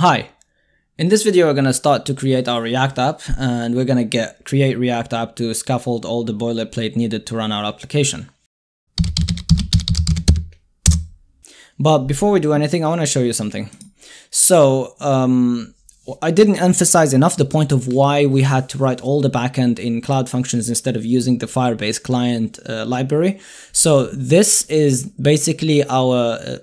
Hi, in this video we're going to start to create our React app and we're going to get create React app to scaffold all the boilerplate needed to run our application. But before we do anything, I want to show you something. So um, I didn't emphasize enough the point of why we had to write all the backend in Cloud Functions instead of using the Firebase client uh, library. So this is basically our uh,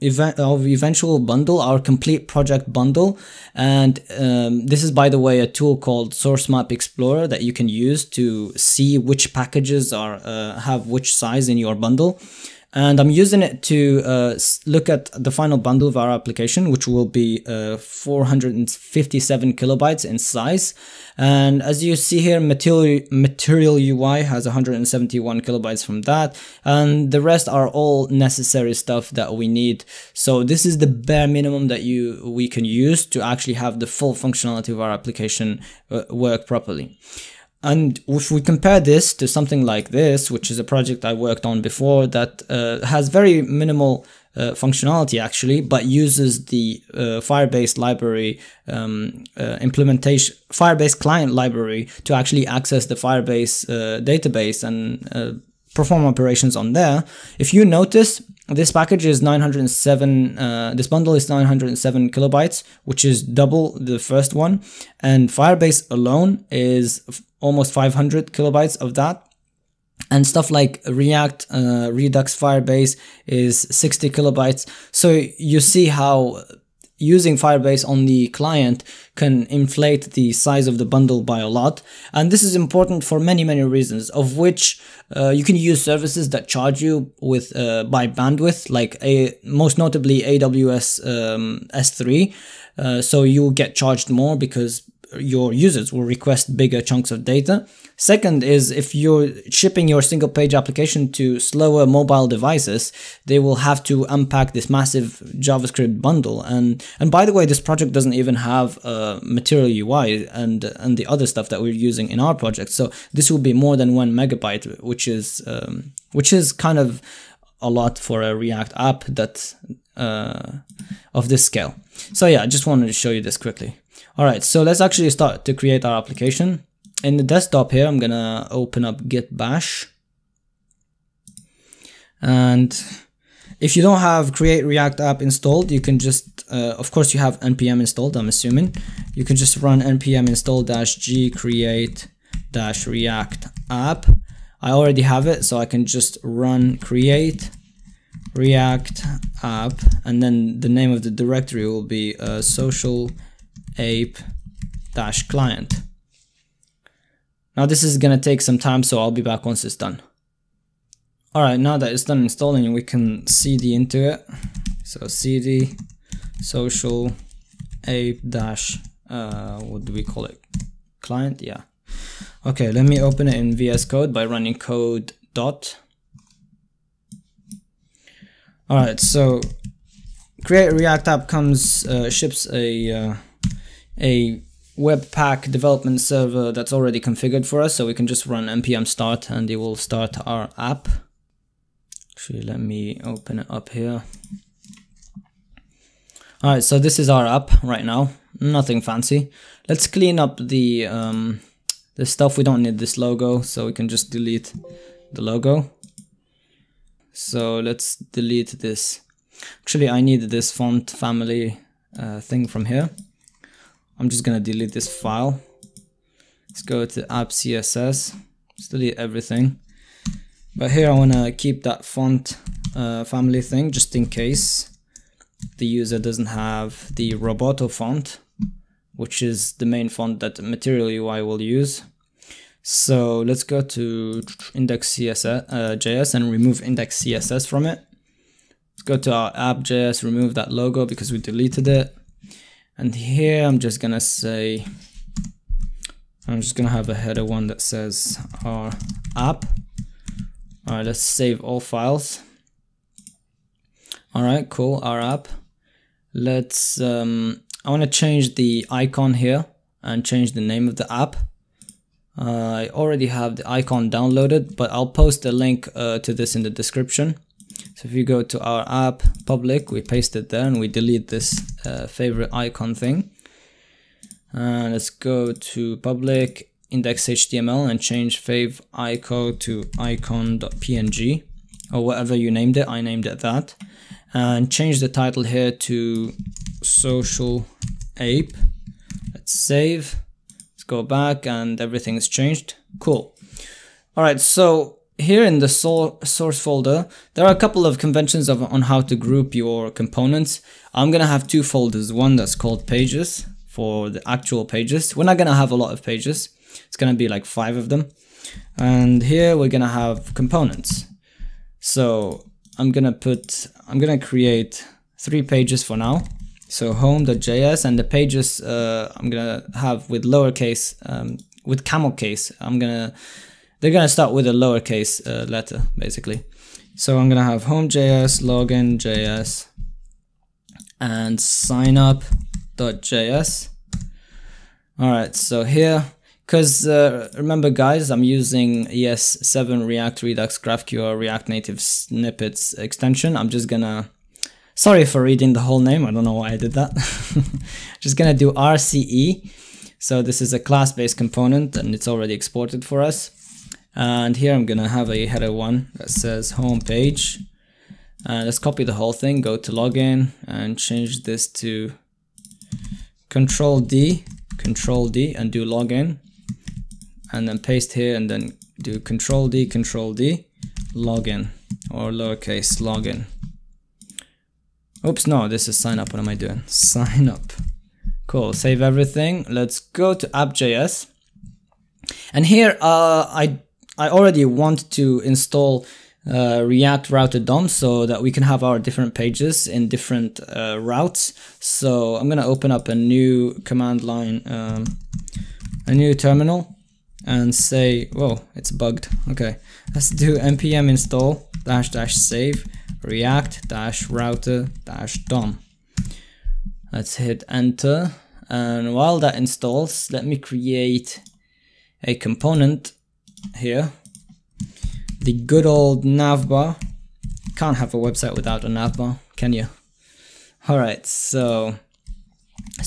event, our eventual bundle, our complete project bundle. And um, this is, by the way, a tool called Source Map Explorer that you can use to see which packages are uh, have which size in your bundle and I'm using it to uh, look at the final bundle of our application, which will be uh, 457 kilobytes in size. And as you see here, Material, Material UI has 171 kilobytes from that, and the rest are all necessary stuff that we need. So this is the bare minimum that you we can use to actually have the full functionality of our application uh, work properly. And if we compare this to something like this, which is a project I worked on before that uh, has very minimal uh, functionality actually, but uses the uh, Firebase library um, uh, implementation, Firebase client library to actually access the Firebase uh, database and uh, perform operations on there. If you notice, this package is 907, uh, this bundle is 907 kilobytes, which is double the first one. And Firebase alone is almost 500 kilobytes of that. And stuff like React, uh, Redux Firebase is 60 kilobytes. So you see how using Firebase on the client can inflate the size of the bundle by a lot. And this is important for many, many reasons, of which uh, you can use services that charge you with uh, by bandwidth, like a most notably AWS um, S3. Uh, so you get charged more because your users will request bigger chunks of data. Second is if you're shipping your single page application to slower mobile devices, they will have to unpack this massive JavaScript bundle. And and by the way, this project doesn't even have a Material UI and and the other stuff that we're using in our project. So this will be more than one megabyte, which is um, which is kind of a lot for a React app that uh, of this scale. So yeah, I just wanted to show you this quickly. All right, so let's actually start to create our application. In the desktop here, I'm gonna open up git bash. And if you don't have create react app installed, you can just, uh, of course you have npm installed, I'm assuming. You can just run npm install dash g create dash react app. I already have it, so I can just run create react app and then the name of the directory will be uh, social ape dash client. Now this is gonna take some time, so I'll be back once it's done. Alright, now that it's done installing, we can cd into it. So cd social ape dash, uh, what do we call it? Client, yeah. Okay, let me open it in VS Code by running code dot. Alright, so create React app comes, uh, ships a uh, a Webpack development server that's already configured for us. So we can just run npm start and it will start our app. Actually, let me open it up here. All right, so this is our app right now. Nothing fancy. Let's clean up the um, the stuff. We don't need this logo, so we can just delete the logo. So let's delete this. Actually, I need this font family uh, thing from here. I'm just gonna delete this file. Let's go to app CSS. Let's delete everything. But here I wanna keep that font uh, family thing just in case the user doesn't have the Roboto font, which is the main font that Material UI will use. So let's go to index.css uh, JS and remove index.css from it. Let's go to our app.js, remove that logo because we deleted it and here I'm just gonna say I'm just gonna have a header one that says our app. All right let's save all files. All right cool our app. Let's um, I want to change the icon here and change the name of the app. Uh, I already have the icon downloaded but I'll post a link uh, to this in the description So if you go to our app public, we paste it there and we delete this uh, favorite icon thing. And let's go to public index.html and change fav icon to icon.png or whatever you named it. I named it that. And change the title here to social ape. Let's save. Let's go back and everything's changed. Cool. All right, so here in the source folder, there are a couple of conventions of, on how to group your components. I'm gonna have two folders, one that's called pages for the actual pages. We're not gonna have a lot of pages. It's gonna be like five of them. And here we're gonna have components. So I'm gonna put, I'm gonna create three pages for now. So home.js and the pages uh, I'm gonna have with lowercase, um, with camel case. I'm gonna they're gonna start with a lowercase uh, letter basically. So I'm gonna have home.js, login.js, and signup.js. All right, so here, because uh, remember guys, I'm using ES7 React Redux GraphQL React Native snippets extension. I'm just gonna, sorry for reading the whole name. I don't know why I did that. just gonna do RCE. So this is a class-based component and it's already exported for us and here I'm gonna have a header one that says home page. And let's copy the whole thing go to login and change this to control D control D and do login. And then paste here and then do control D control D login or lowercase login. Oops no this is sign up. What am I doing? Sign up. Cool save everything. Let's go to app.js and here uh, I I already want to install uh, React Router DOM so that we can have our different pages in different uh, routes. So I'm gonna open up a new command line, um, a new terminal and say, whoa, it's bugged. Okay, let's do npm install dash dash save react dash router dash DOM. Let's hit enter. And while that installs, let me create a component here. The good old navbar. Can't have a website without a navbar, can you? Alright, so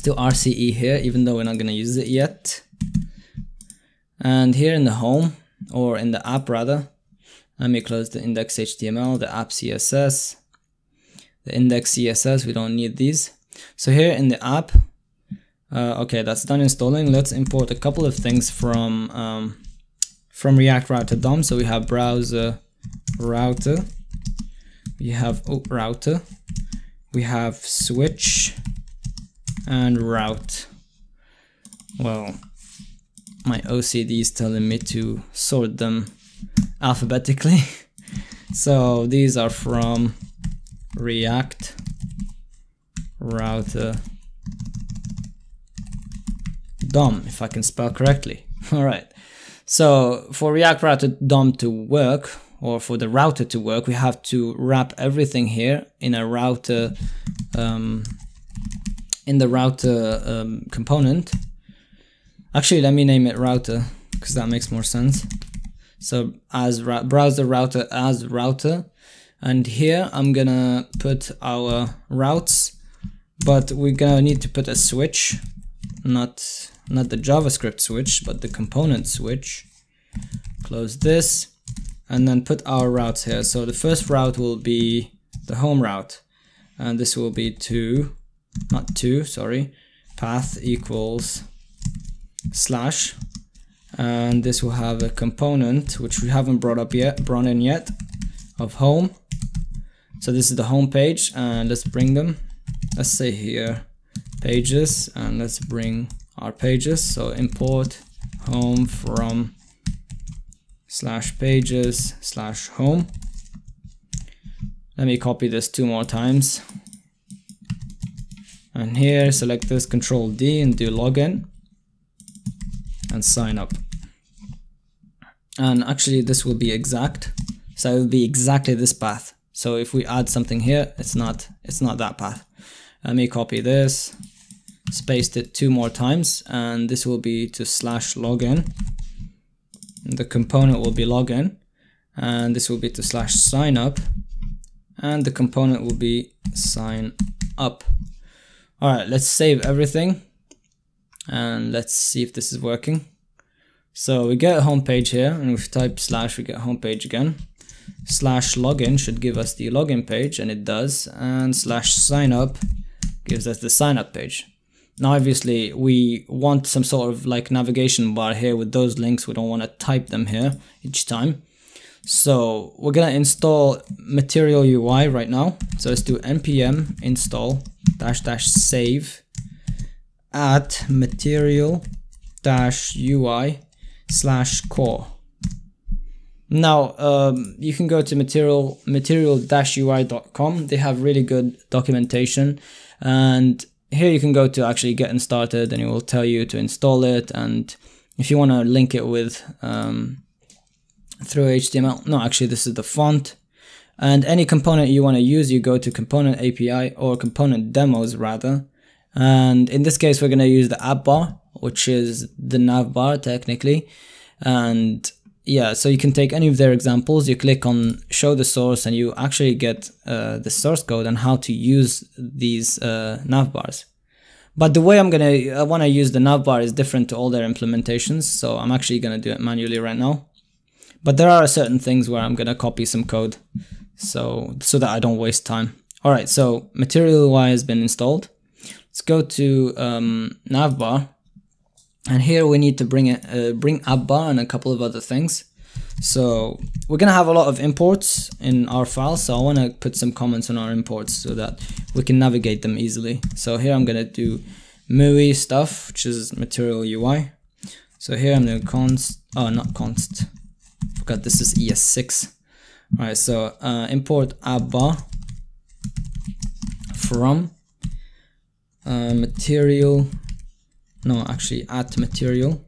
do RCE here, even though we're not going to use it yet. And here in the home, or in the app rather, let me close the index.html, the app CSS, the index CSS, we don't need these. So here in the app, uh, okay, that's done installing. Let's import a couple of things from um, from React Router DOM. So we have browser router, we have oh, router, we have switch and route. Well, my OCD is telling me to sort them alphabetically. so these are from React router DOM, if I can spell correctly. All right. So for React Router DOM to work, or for the router to work, we have to wrap everything here in a router, um, in the router um, component. Actually, let me name it router because that makes more sense. So as browser router as router, and here I'm gonna put our routes, but we're gonna need to put a switch, not not the JavaScript switch, but the component switch. Close this and then put our routes here. So the first route will be the home route and this will be to, not two, sorry, path equals slash and this will have a component which we haven't brought up yet, brought in yet of home. So this is the home page and let's bring them. Let's say here pages and let's bring our pages. So import home from slash pages slash home. Let me copy this two more times. And here select this control D and do login and sign up. And actually this will be exact. So it will be exactly this path. So if we add something here, it's not it's not that path. Let me copy this spaced it two more times and this will be to slash login the component will be login and this will be to slash sign up and the component will be sign up. All right, let's save everything and let's see if this is working. So we get a home page here and if we type slash we get home page again. Slash login should give us the login page and it does and slash sign up gives us the sign up page. Now obviously we want some sort of like navigation bar here with those links. We don't want to type them here each time. So we're gonna install Material UI right now. So let's do npm install dash dash save at material dash UI slash core. Now um, you can go to material material dash UI.com. They have really good documentation, and here you can go to actually getting started, and it will tell you to install it. And if you want to link it with um, through HTML, no, actually this is the font. And any component you want to use, you go to component API or component demos rather. And in this case, we're going to use the app bar, which is the nav bar technically. And yeah, so you can take any of their examples, you click on show the source and you actually get uh, the source code and how to use these uh, nav bars. But the way I'm gonna, I wanna use the nav bar is different to all their implementations, so I'm actually gonna do it manually right now. But there are certain things where I'm gonna copy some code, so, so that I don't waste time. Alright, so Material UI has been installed. Let's go to um, navbar and here we need to bring it, uh, bring bar and a couple of other things. So we're gonna have a lot of imports in our file. So I wanna put some comments on our imports so that we can navigate them easily. So here I'm gonna do MUI stuff, which is material UI. So here I'm doing const, oh not const, forgot this is ES6. All right, so uh, import app bar from uh, material no actually at material.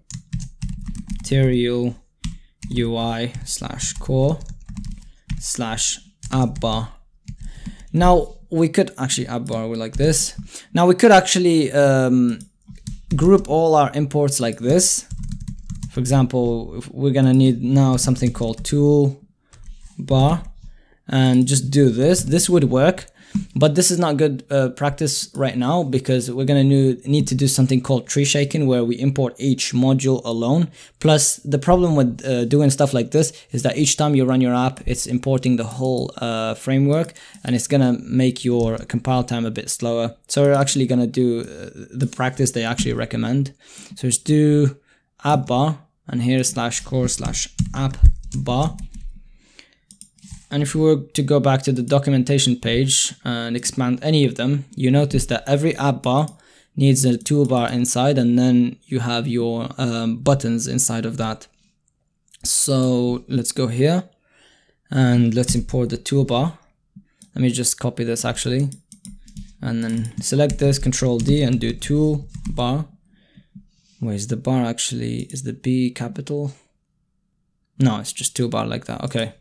Material UI slash core slash app bar now we could actually app bar we like this. Now we could actually um, group all our imports like this. For example we're gonna need now something called tool bar and just do this. This would work but this is not good uh, practice right now because we're going to need to do something called tree shaking where we import each module alone. Plus the problem with uh, doing stuff like this is that each time you run your app, it's importing the whole uh, framework and it's going to make your compile time a bit slower. So we're actually going to do uh, the practice they actually recommend. So just do app bar and here slash core slash app bar and if we were to go back to the documentation page and expand any of them, you notice that every app bar needs a toolbar inside and then you have your um, buttons inside of that. So let's go here and let's import the toolbar. Let me just copy this actually and then select this control D and do toolbar. Where's the bar actually? Is the B capital? No, it's just toolbar like that. Okay.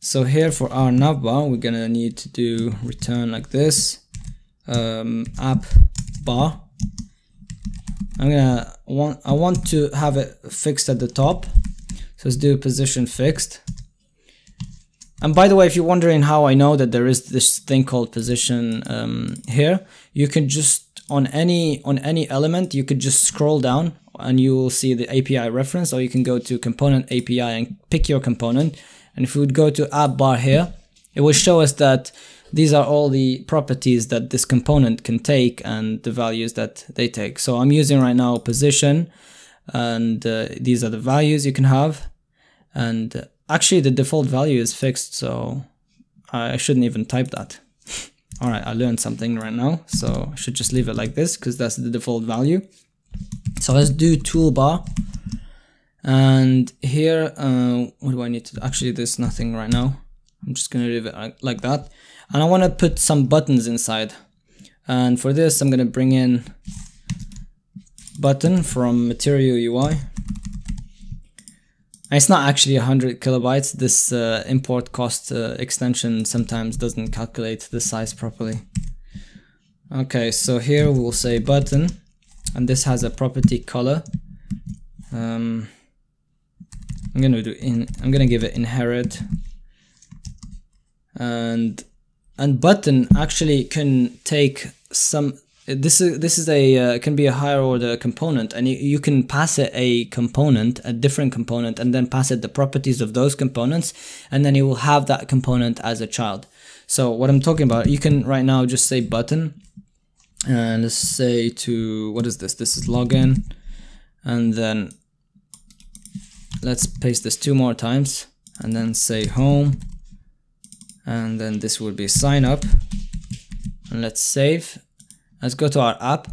So here for our navbar, we're gonna need to do return like this, um, app bar. I'm gonna want I want to have it fixed at the top, so let's do position fixed. And by the way, if you're wondering how I know that there is this thing called position um, here, you can just on any on any element you could just scroll down and you will see the API reference, or you can go to component API and pick your component and if we would go to app bar here, it will show us that these are all the properties that this component can take and the values that they take. So I'm using right now position and uh, these are the values you can have. And uh, actually the default value is fixed, so I shouldn't even type that. all right, I learned something right now, so I should just leave it like this because that's the default value. So let's do toolbar and here uh, what do I need to do? actually there's nothing right now. I'm just gonna leave it like that. And I want to put some buttons inside. And for this I'm gonna bring in button from material UI it's not actually 100 kilobytes. This uh, import cost uh, extension sometimes doesn't calculate the size properly. Okay so here we'll say button. And this has a property color. Um, I'm gonna do in I'm gonna give it inherit. And and button actually can take some this is this is a uh, can be a higher order component and you, you can pass it a component a different component and then pass it the properties of those components and then it will have that component as a child. So what i'm talking about you can right now just say button and say to what is this? This is login. And then let's paste this two more times and then say home and then this would be sign up and let's save Let's go to our app.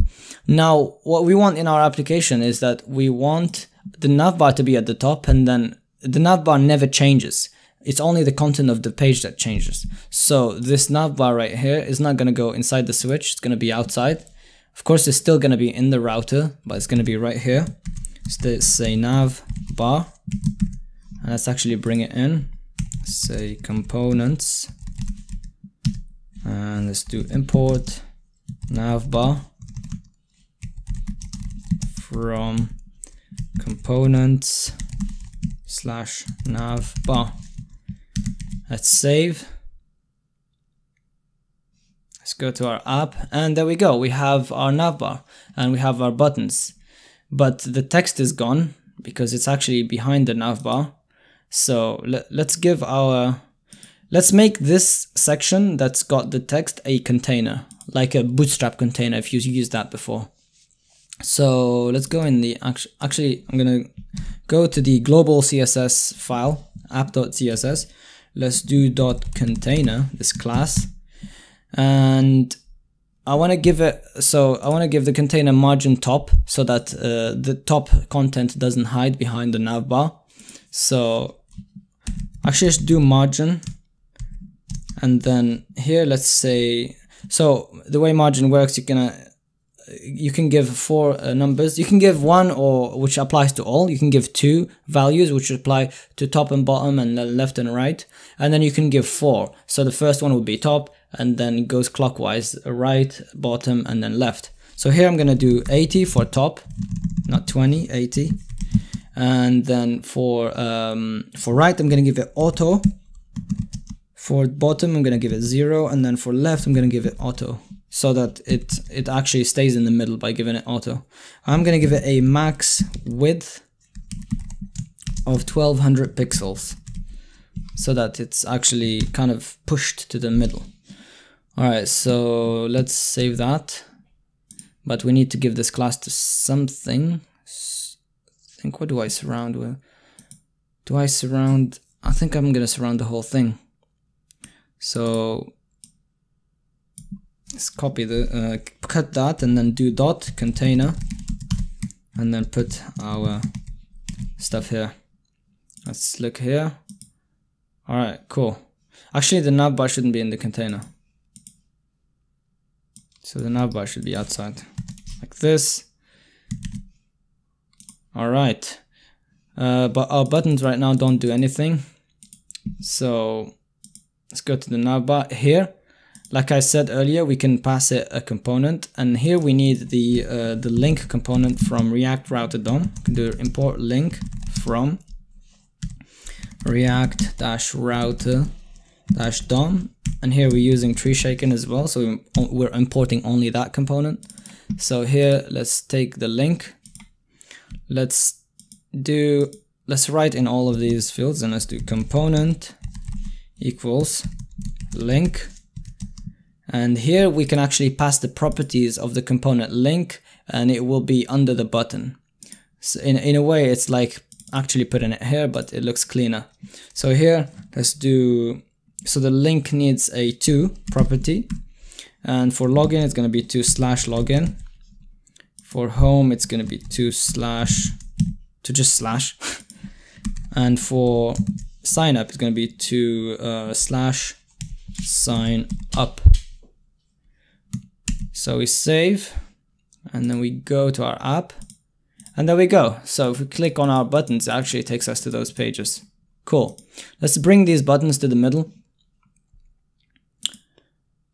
Now, what we want in our application is that we want the navbar to be at the top and then the navbar never changes. It's only the content of the page that changes. So this navbar right here is not going to go inside the switch. It's going to be outside. Of course, it's still going to be in the router, but it's going to be right here. So say nav bar. And let's actually bring it in. Say components. And let's do import nav bar from components slash nav bar Let's save. Let's go to our app and there we go. We have our navbar and we have our buttons, but the text is gone because it's actually behind the navbar. So let, let's give our, let's make this section that's got the text a container like a bootstrap container if you used that before. So let's go in the actually, I'm gonna go to the global CSS file app.css. Let's do container this class, and I want to give it so I want to give the container margin top so that uh, the top content doesn't hide behind the navbar. So actually just do margin, and then here let's say so the way margin works, you can uh, you can give four uh, numbers. You can give one or which applies to all. You can give two values which apply to top and bottom and left and right. And then you can give four. So the first one would be top and then goes clockwise, right, bottom, and then left. So here I'm gonna do 80 for top, not 20, 80. And then for um, for right, I'm gonna give it auto for bottom, I'm gonna give it zero, and then for left, I'm gonna give it auto so that it, it actually stays in the middle by giving it auto. I'm gonna give it a max width of 1200 pixels so that it's actually kind of pushed to the middle. Alright, so let's save that. But we need to give this class to something. I think what do I surround with? Do I surround? I think I'm gonna surround the whole thing. So let's copy the uh, cut that and then do dot container and then put our stuff here. Let's look here. All right, cool. Actually, the navbar shouldn't be in the container. So the navbar should be outside, like this. All right, uh, but our buttons right now don't do anything. So Let's go to the navbar here. Like I said earlier, we can pass it a component, and here we need the uh, the link component from React Router DOM. Can do import link from React dash DOM, and here we're using tree shaken as well, so we're importing only that component. So here, let's take the link. Let's do let's write in all of these fields, and let's do component equals link and here we can actually pass the properties of the component link and it will be under the button so in, in a way it's like actually putting it here but it looks cleaner so here let's do so the link needs a to property and for login it's going to be to slash login for home it's going to be to slash to just slash and for sign up it's going to be to uh, slash sign up. So we save and then we go to our app and there we go. So if we click on our buttons, it actually takes us to those pages. Cool. Let's bring these buttons to the middle.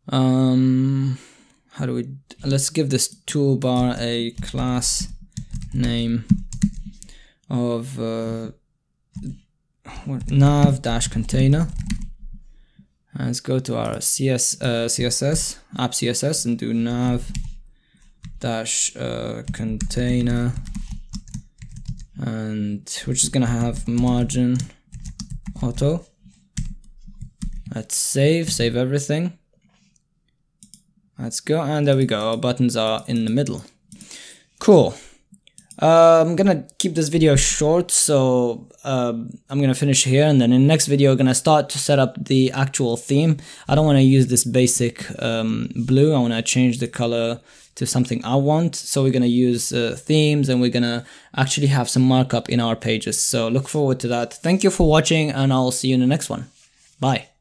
Um, how do we, let's give this toolbar a class name of uh, nav dash container. And let's go to our CS, uh, CSS, app CSS and do nav dash uh, container. And we're just gonna have margin auto. Let's save save everything let's go and there we go. Our buttons are in the middle. Cool. Uh, I'm gonna keep this video short so uh, I'm gonna finish here and then in the next video I'm gonna start to set up the actual theme. I don't want to use this basic um, blue. I want to change the color to something I want. So we're gonna use uh, themes and we're gonna actually have some markup in our pages. So look forward to that. Thank you for watching and I'll see you in the next one. Bye